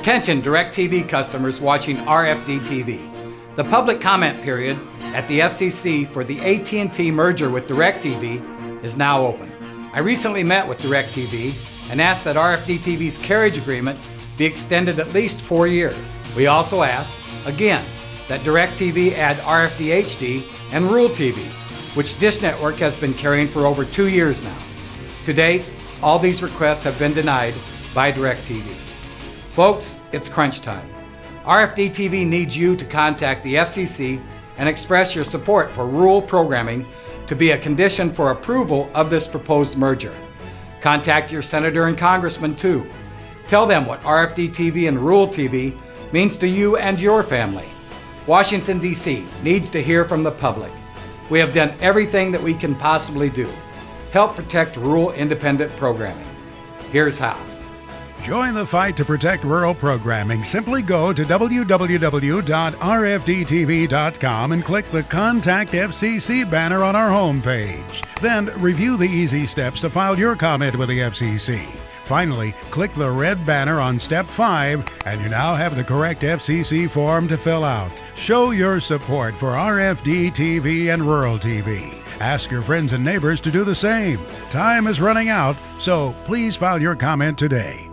Attention DirecTV customers watching RFD TV. The public comment period at the FCC for the AT&T merger with DirecTV is now open. I recently met with DirecTV and asked that RFD TV's carriage agreement be extended at least four years. We also asked, again, that DirecTV add RFD HD and Rural TV, which Dish Network has been carrying for over two years now. To date, all these requests have been denied by DirecTV. Folks, it's crunch time. RFD TV needs you to contact the FCC and express your support for rural programming to be a condition for approval of this proposed merger. Contact your senator and congressman too. Tell them what RFD TV and Rural TV means to you and your family. Washington, D.C. needs to hear from the public. We have done everything that we can possibly do. Help protect rural independent programming. Here's how. Join the fight to protect rural programming. Simply go to www.rfdtv.com and click the Contact FCC banner on our homepage. Then review the easy steps to file your comment with the FCC. Finally, click the red banner on step 5 and you now have the correct FCC form to fill out. Show your support for RFD TV and Rural TV. Ask your friends and neighbors to do the same. Time is running out, so please file your comment today.